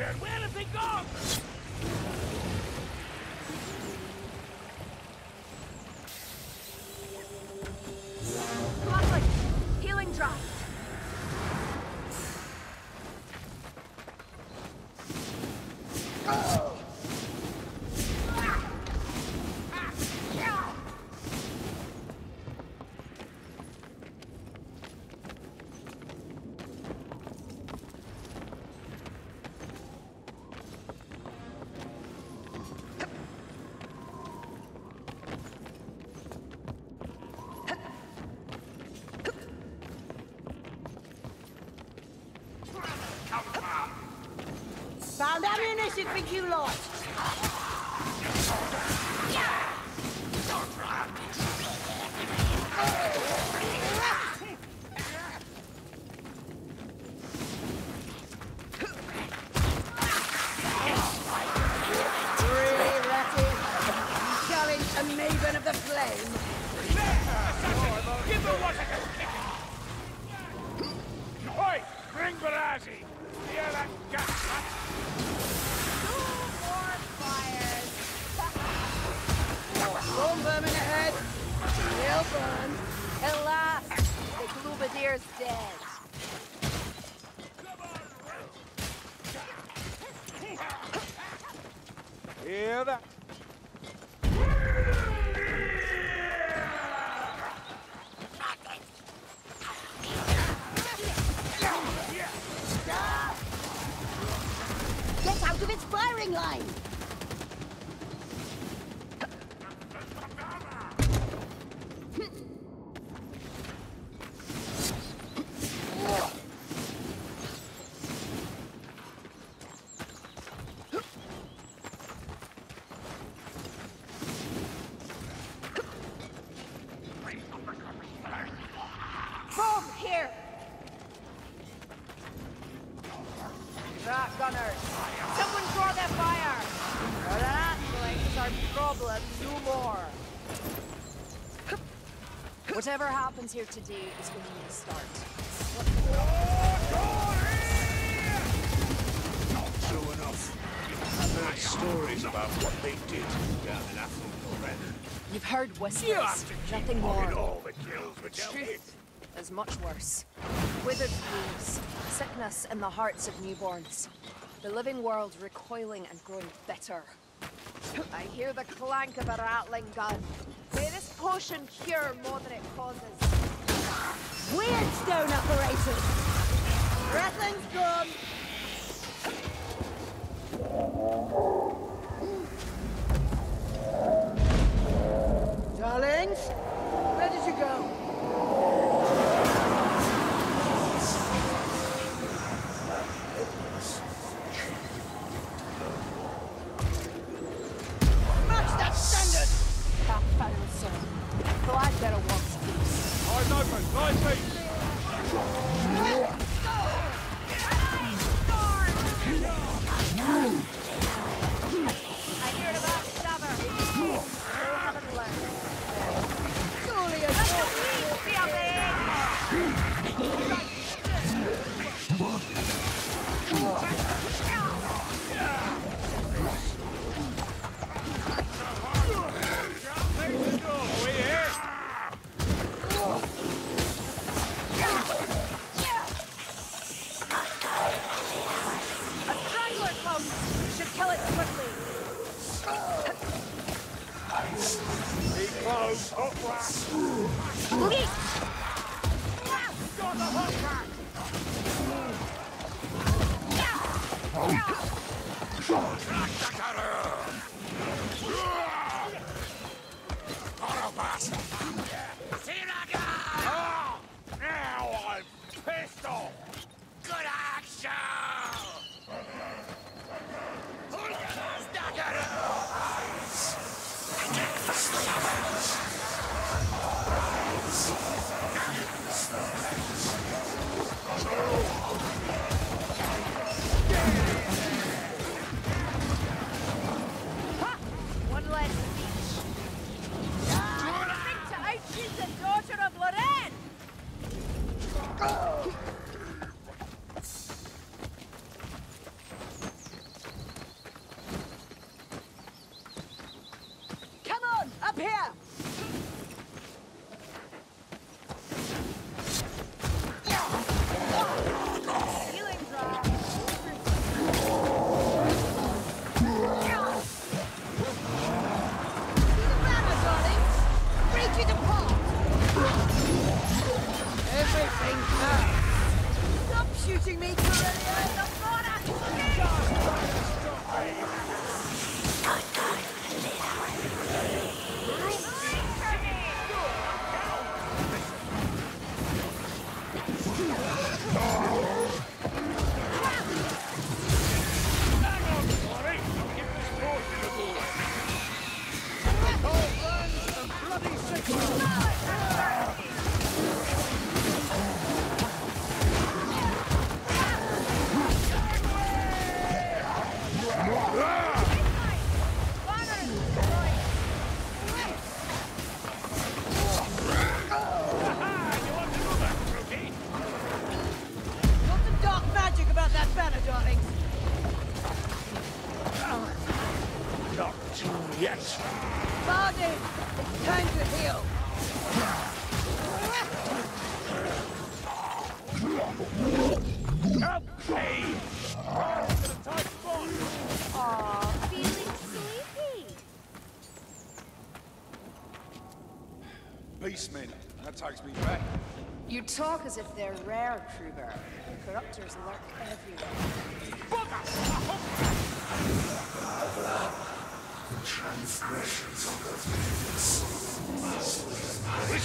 Richard, where has they gone? Ammunition for you lot. Really, Whatever happens here today is only the start. Not true enough. I've heard stories about what they did down in Athlone. You've heard whispers, to nothing more. all the kills, you Truth is much worse. Withered wounds, sickness in the hearts of newborns. The living world recoiling and growing bitter. I hear the clank of a ratling gun. Potion cure more than it causes. Weird stone operators! Ratling's gone! Beastmen. That takes me back. You talk as if they're rare, Kruber. Corruptors lurk everywhere.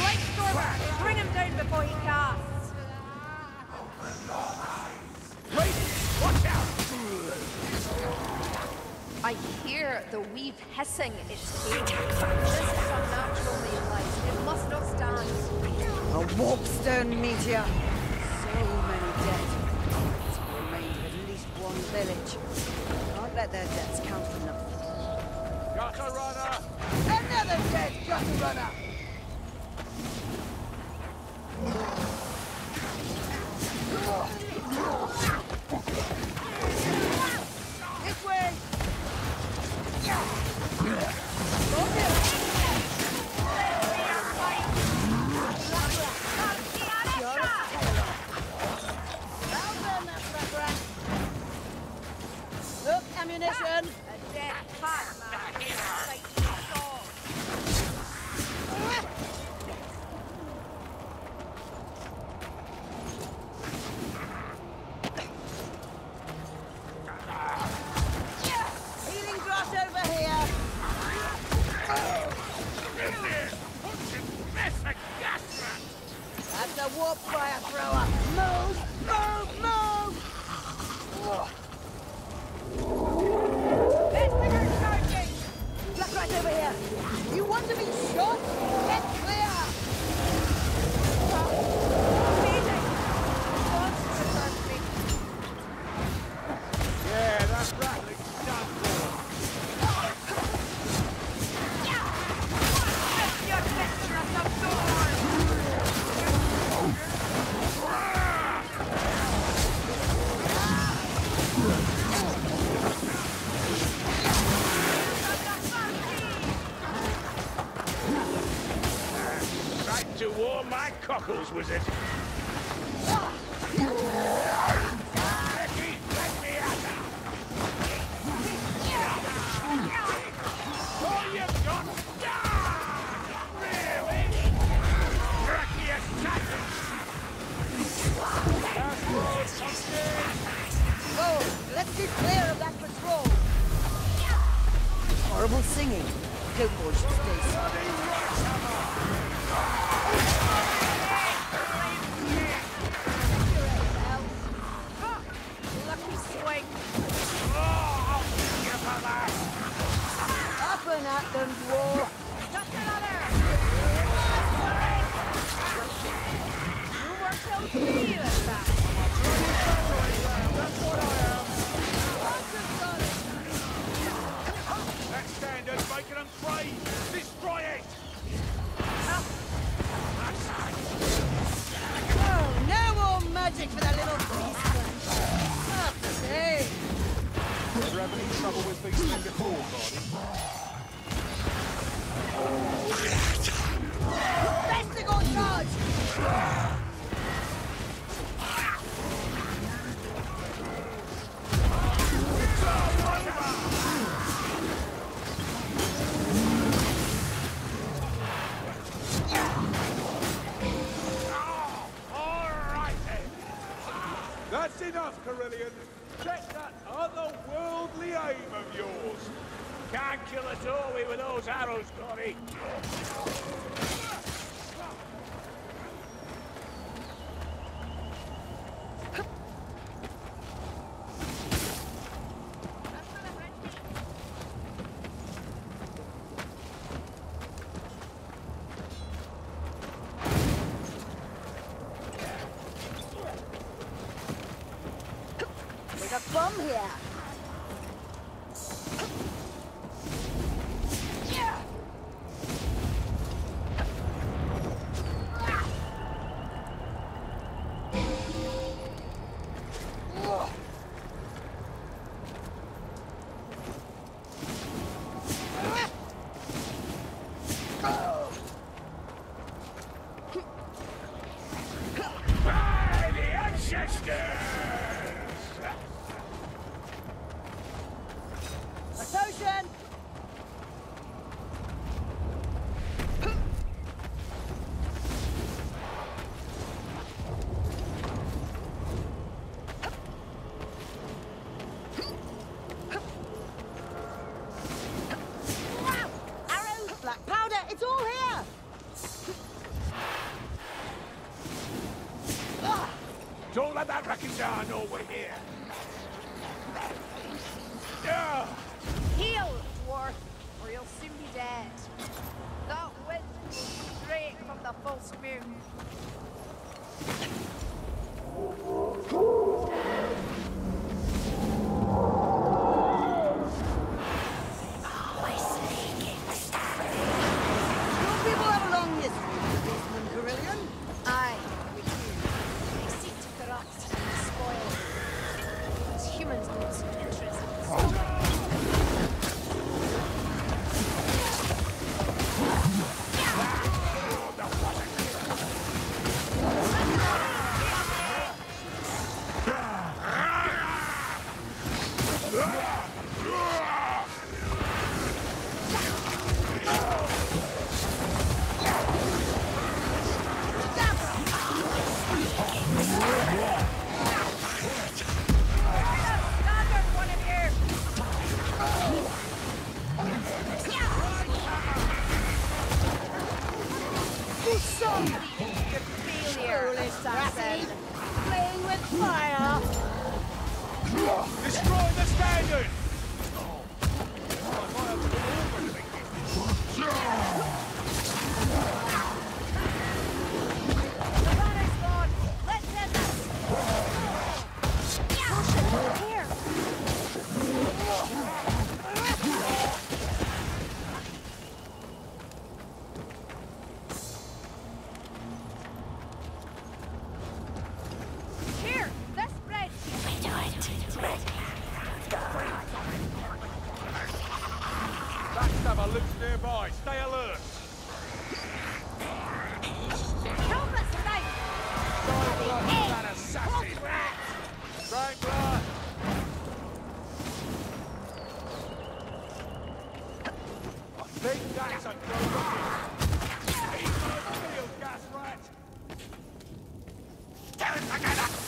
Light Stormer! Bring him down before he casts! Watch out! I hear the weave hissing its tail. This is unnaturally light. It must not stand. A warpstone meteor. So many dead. It's remained at least one village. Can't let their deaths count for nothing. Gutter runner! Another dead gutter runner! Of that patrol! Horrible singing. Guildford should stay silent. Up and at them, dwarf! Just another! You were so feeling that. That standard's making them crave! Destroy it! Oh, no more magic for the little beast. Not the you're having trouble with these before, Barney. That's enough, Kerillian! this song! Playing with fire! Destroy the standard! Oh. These guys are good looking. Eat those field! Get him!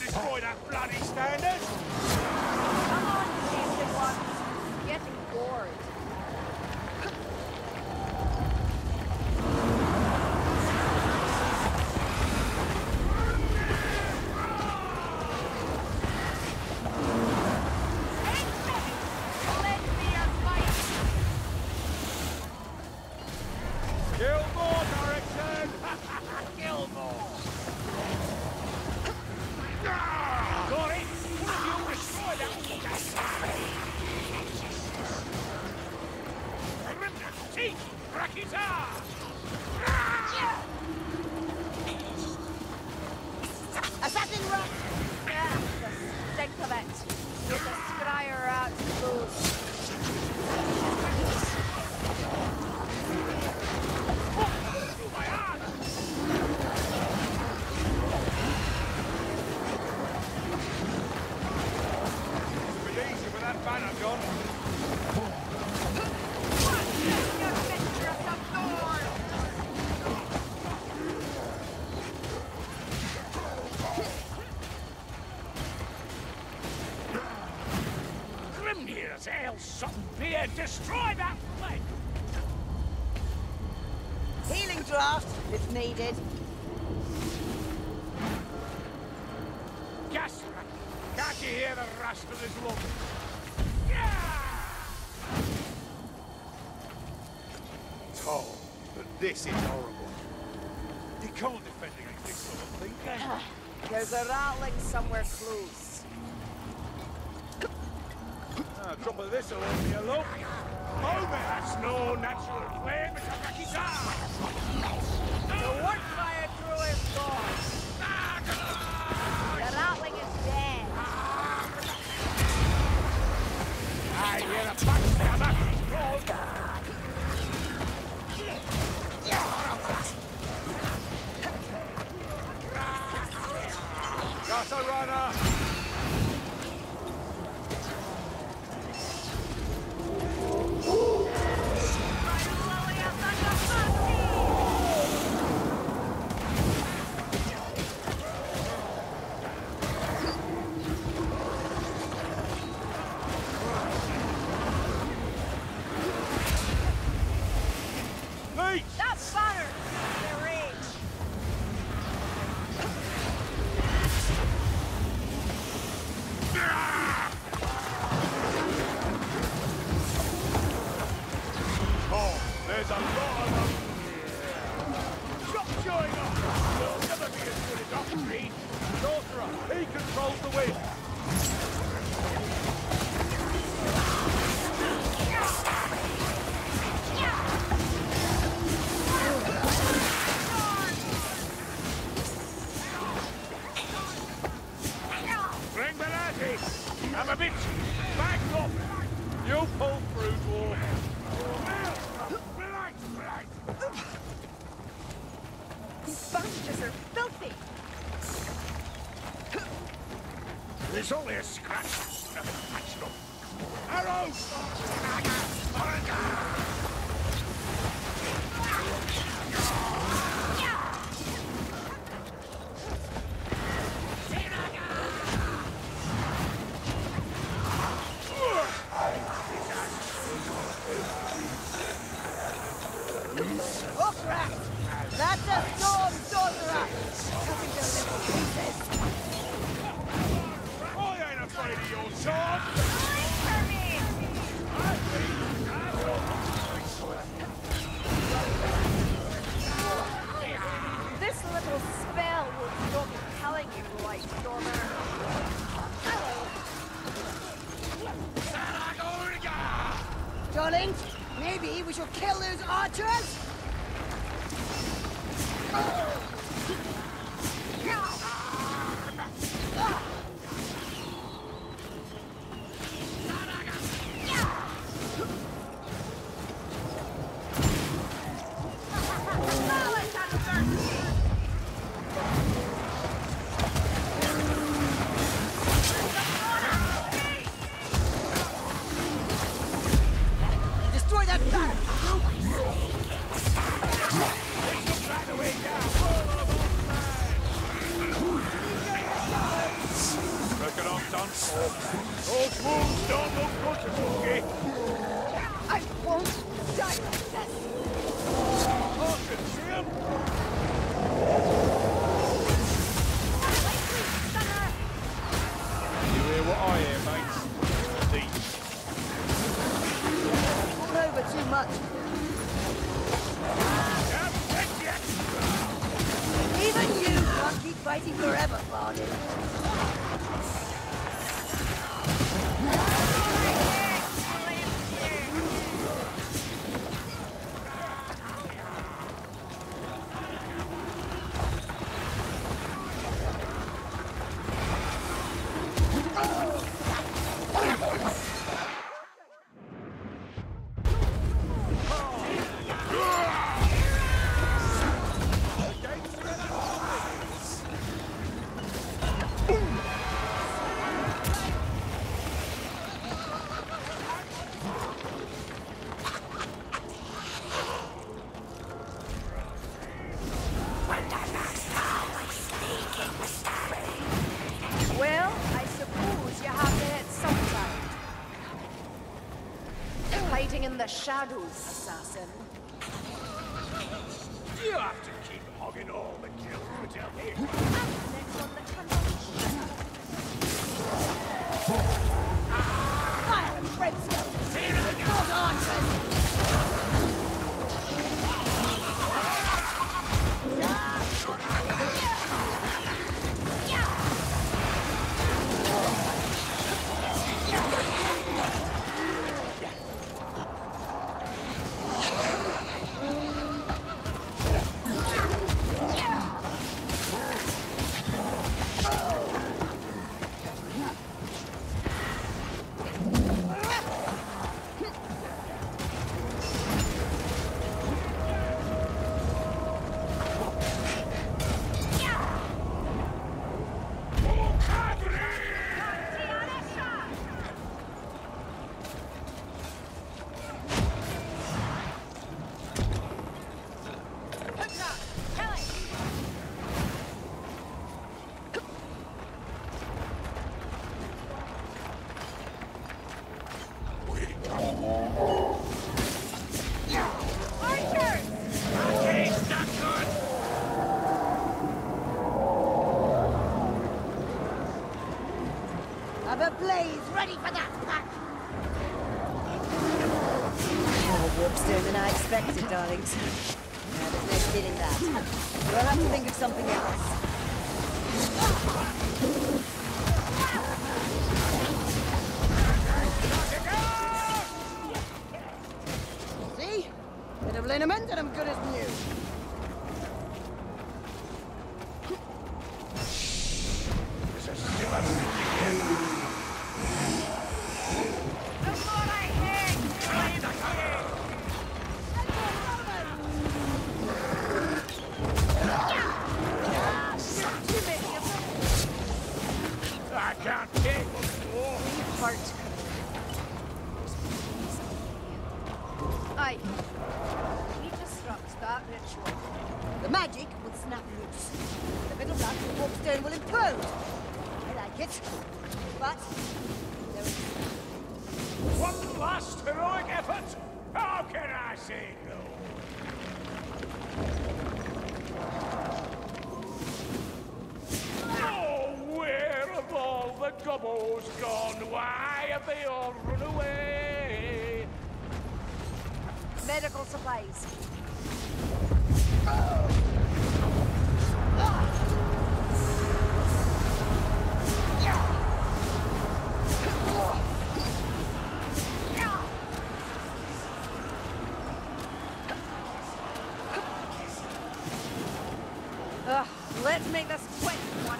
and destroy that bloody standard! Come on, Chieftain One. Getting bored. needed. Gas! Can't you hear the rasp of his lungs? Yeah! Tall, but this is horrible. You can't defend against this sort of thing, can you? There's a rattling somewhere close. Ah, trouble this will leave me look. Over! That's no natural flame. is up. Assassin. Can't. We. The magic will snap loose. The middle blood of warpstone will implode. I like it. But One last heroic effort. How can I say gone? Why have they all run away? Medical supplies. Let's make this quick, One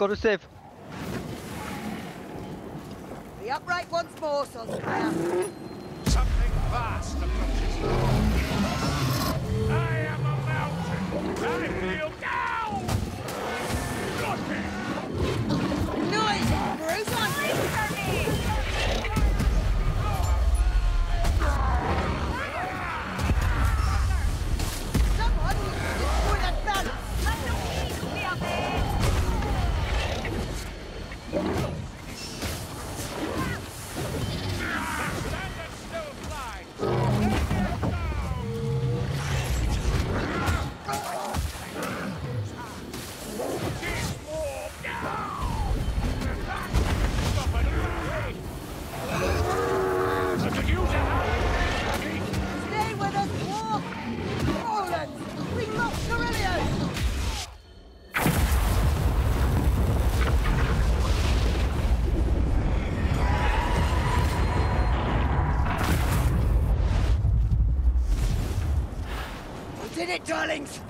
Got a save. The upright once more, Sonskaya. Something vast approaches I am a mountain. I feel it, darlings!